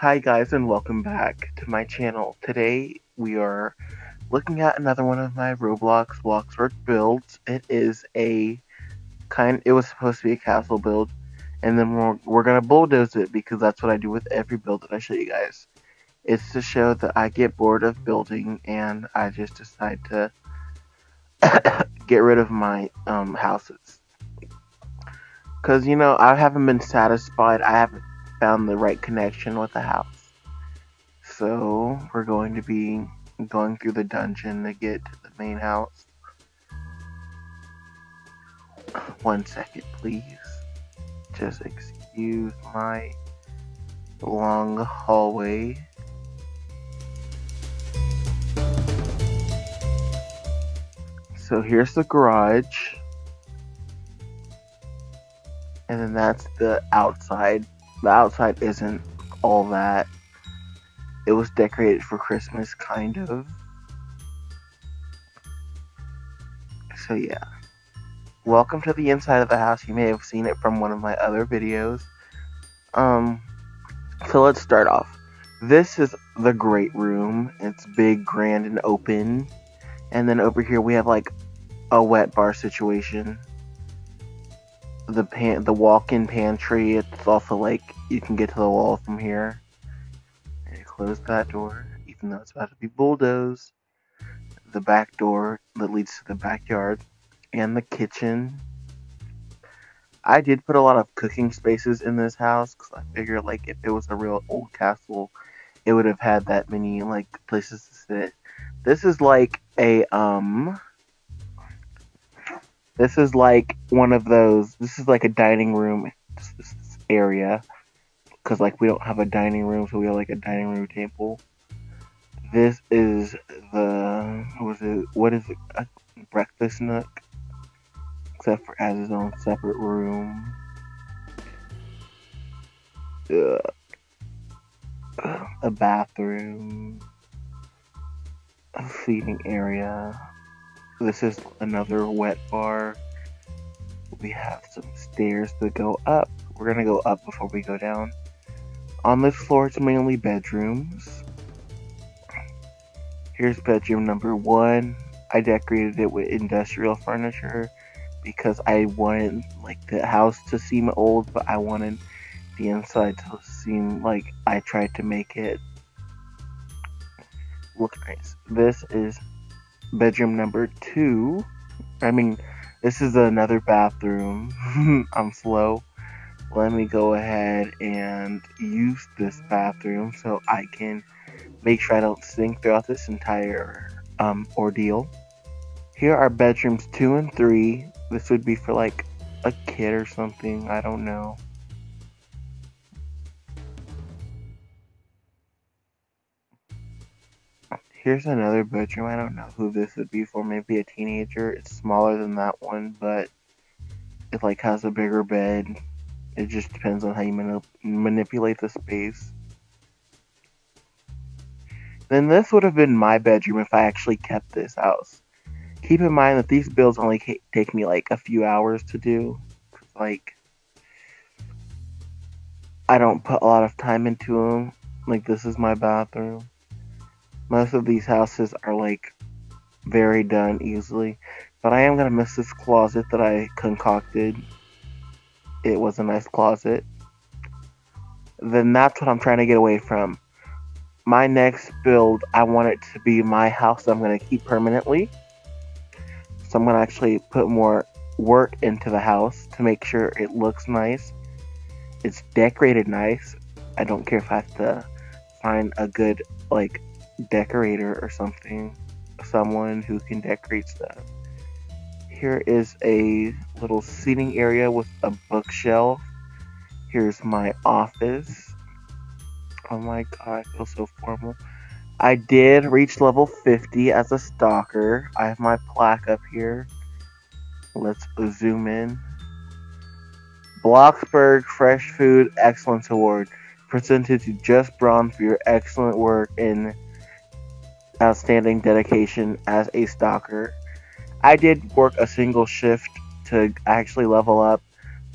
Hi guys and welcome back to my channel. Today we are looking at another one of my Roblox Bloxburg builds. It is a kind it was supposed to be a castle build and then we're, we're gonna bulldoze it because that's what I do with every build that I show you guys. It's to show that I get bored of building and I just decide to get rid of my um, houses. Because, you know, I haven't been satisfied. I haven't found the right connection with the house. So, we're going to be going through the dungeon to get to the main house. One second, please. Just excuse my long hallway. So here's the garage. And then that's the outside. The outside isn't all that. It was decorated for Christmas, kind of. So yeah. Welcome to the inside of the house. You may have seen it from one of my other videos. Um, so let's start off. This is the great room. It's big, grand, and open. And then over here we have like a wet bar situation. The pan, the walk-in pantry. It's also like you can get to the wall from here. And close that door, even though it's about to be bulldozed. The back door that leads to the backyard and the kitchen. I did put a lot of cooking spaces in this house because I figured like if it was a real old castle, it would have had that many like places to sit. This is like a um this is like one of those this is like a dining room area. Because like we don't have a dining room so we have like a dining room table. This is the what is it what is it a breakfast nook? Except for has his own separate room. Ugh. a bathroom. A seating area. This is another wet bar. We have some stairs to go up. We're gonna go up before we go down. On this floor, it's mainly bedrooms. Here's bedroom number one. I decorated it with industrial furniture because I wanted like the house to seem old, but I wanted the inside to seem like I tried to make it look nice. This is bedroom number two. I mean, this is another bathroom. I'm slow. Let me go ahead and use this bathroom so I can make sure I don't sink throughout this entire um, ordeal. Here are bedrooms two and three. This would be for like a kid or something. I don't know. Here's another bedroom. I don't know who this would be for. Maybe a teenager. It's smaller than that one, but it like has a bigger bed. It just depends on how you manip manipulate the space. Then this would have been my bedroom if I actually kept this house. Keep in mind that these builds only take me like a few hours to do. Like, I don't put a lot of time into them. Like, this is my bathroom. Most of these houses are like very done easily. But I am going to miss this closet that I concocted. It was a nice closet. Then that's what I'm trying to get away from. My next build, I want it to be my house that I'm going to keep permanently. So I'm to actually put more work into the house to make sure it looks nice. It's decorated nice. I don't care if I have to find a good, like, decorator or something. Someone who can decorate stuff. Here is a little seating area with a bookshelf. Here's my office. Oh my god, I feel so formal. I did reach level 50 as a stocker. I have my plaque up here. Let's zoom in. Bloxburg Fresh Food Excellence Award presented to Just Bron for your excellent work in outstanding dedication as a stocker. I did work a single shift to actually level up,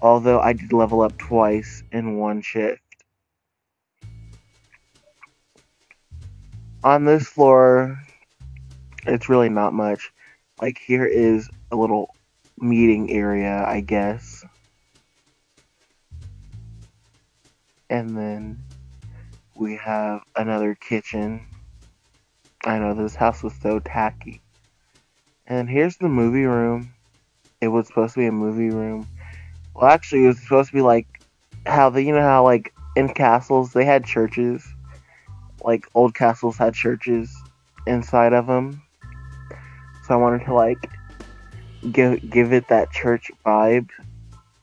although I did level up twice in one shift. on this floor, it's really not much. Like here is a little meeting area, I guess. And then we have another kitchen. I know this house was so tacky. And here's the movie room. It was supposed to be a movie room. Well, actually, it was supposed to be like how the you know how like in castles they had churches, like old castles had churches inside of them. So I wanted to like give give it that church vibe.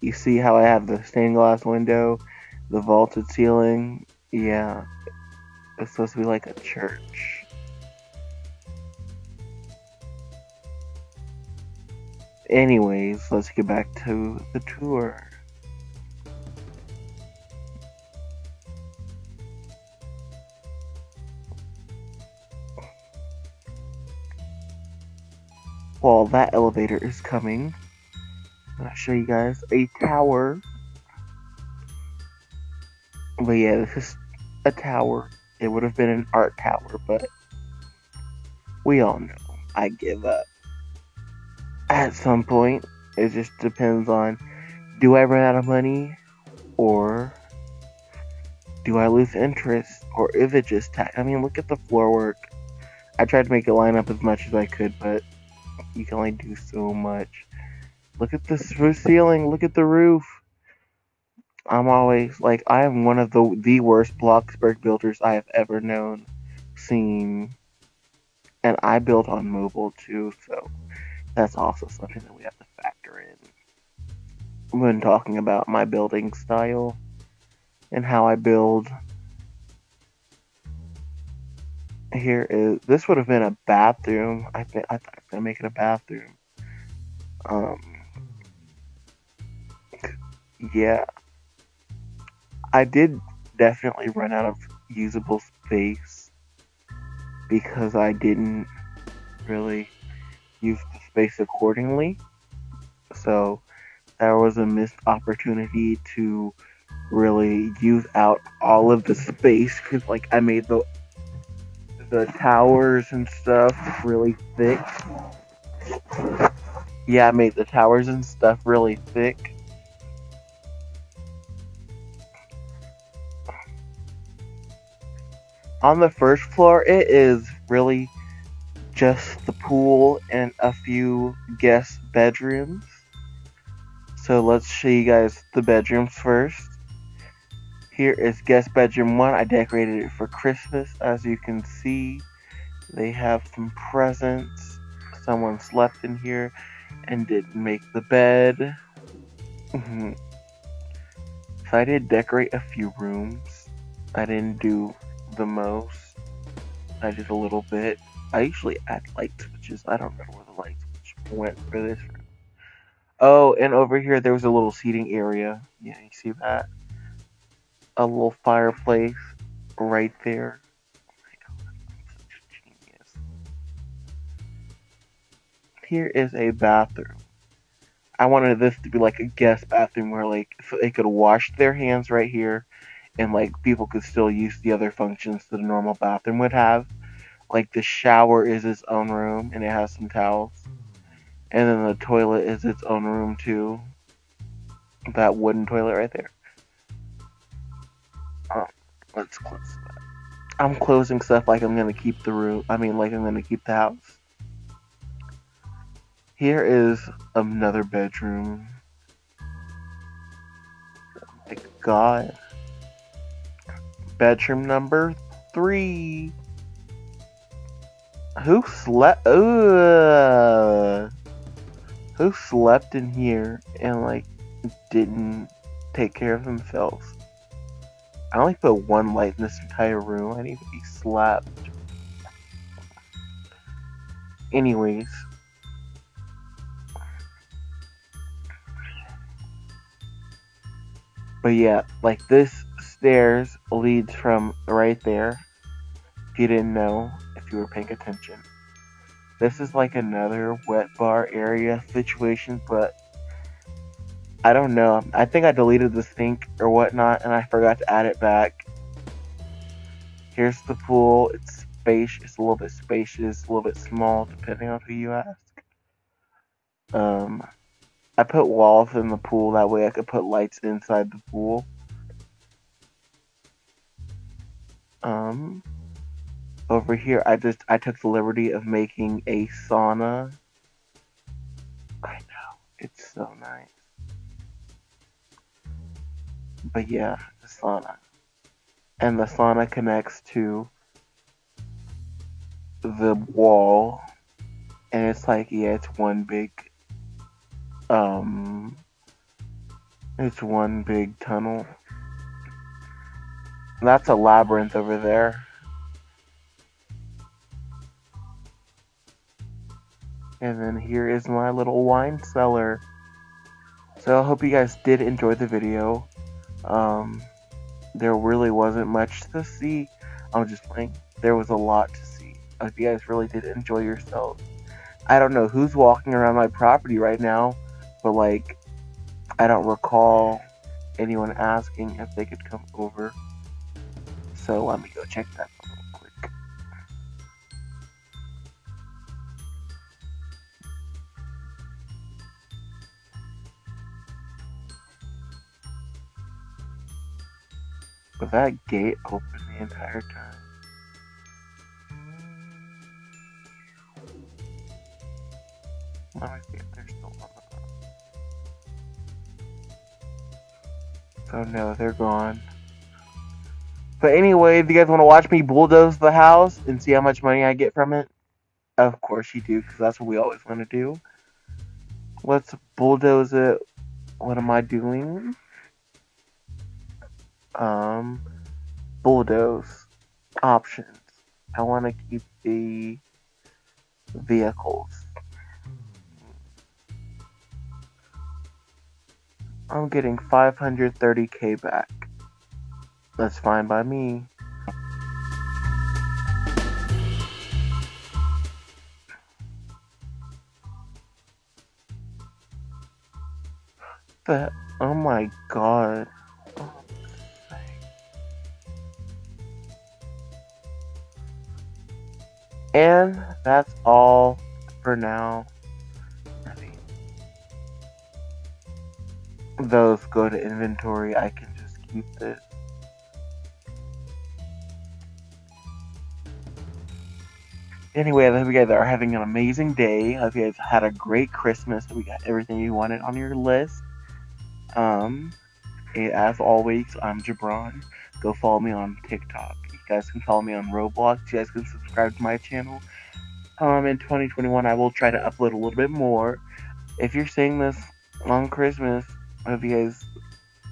You see how I have the stained glass window, the vaulted ceiling. Yeah, it's supposed to be like a church. Anyways, let's get back to the tour. While that elevator is coming, I'm gonna show you guys a tower. But yeah, this is a tower. It would have been an art tower, but we all know I give up at some point. It just depends on do I run out of money or do I lose interest or is it just tack? I mean, look at the floor work. I tried to make it line up as much as I could, but you can only do so much. Look at this ceiling. Look at the roof. I'm always like I am one of the the worst Bloxburg builders I have ever known, seen, and I build on mobile too. So that's also something that we have to factor in when talking about my building style and how I build. Here is this would have been a bathroom. I think I thought I gonna make it a bathroom. Um, yeah, I did definitely run out of usable space because I didn't really use space accordingly. So there was a missed opportunity to really use out all of the space because like I made the the towers and stuff really thick. Yeah, I made the towers and stuff really thick. On the first floor, it is really just the pool and a few guest bedrooms. So let's show you guys the bedrooms first. Here is guest bedroom one. I decorated it for Christmas. As you can see, they have some presents. Someone slept in here and didn't make the bed. Mm-hmm. so I did decorate a few rooms. I didn't do the most. I did a little bit. I usually add light switches. I don't remember where the light switch went for this room. Oh, and over here there was a little seating area. Yeah, you see that? A little fireplace right there. Here is a bathroom. I wanted this to be like a guest bathroom where like so they could wash their hands right here and like people could still use the other functions that a normal bathroom would have like the shower is its own room and it has some towels. And then the toilet is its own room too. That wooden toilet right there. Oh, let's close that. I'm closing stuff like I'm gonna keep the room. I mean, like I'm gonna keep the house. Here is another bedroom. Oh my god. Bedroom number three. Who slept? Who slept in here and like didn't take care of themselves? I only put one light in this entire room. I need to be slapped. Anyways. But yeah, like this stairs leads from right there. If you didn't know, you were paying attention. This is like another wet bar area situation, but I don't know. I think I deleted the sink or whatnot, and I forgot to add it back. Here's the pool. It's spacious. It's a little bit spacious, a little bit small, depending on who you ask. Um, I put walls in the pool that way I could put lights inside the pool. Um, over here, I just I took the liberty of making a sauna. I know it's so nice, but yeah, the sauna, and the sauna connects to the wall, and it's like yeah, it's one big um, it's one big tunnel. That's a labyrinth over there. And then here is my little wine cellar. So I hope you guys did enjoy the video. Um, there really wasn't much to see. I'm just playing. There was a lot to see. I hope you guys really did enjoy yourselves. I don't know who's walking around my property right now, but like, I don't recall anyone asking if they could come over. So let me go check that Was that gate open the entire time? Let me see if they're still on the Oh no, they're gone. But anyway, if you guys want to watch me bulldoze the house and see how much money I get from it, of course you do, because that's what we always want to do. Let's bulldoze it. What am I doing? Um, bulldoze options. I want to keep the vehicles. I'm getting 530k back. That's fine by me. But, oh my god. And that's all for now. those go to inventory, I can just keep this. Anyway, I hope you guys are having an amazing day. I hope you guys had a great Christmas. We got everything you wanted on your list. Um, as always, I'm Jabron. Go follow me on TikTok. Guys can follow me on Roblox. You guys can subscribe to my channel. Um, in 2021, I will try to upload a little bit more. If you're seeing this on Christmas, if you guys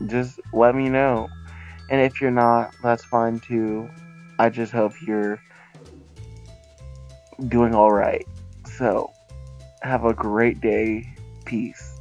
just let me know. And if you're not, that's fine too. I just hope you're doing alright. So, have a great day. Peace.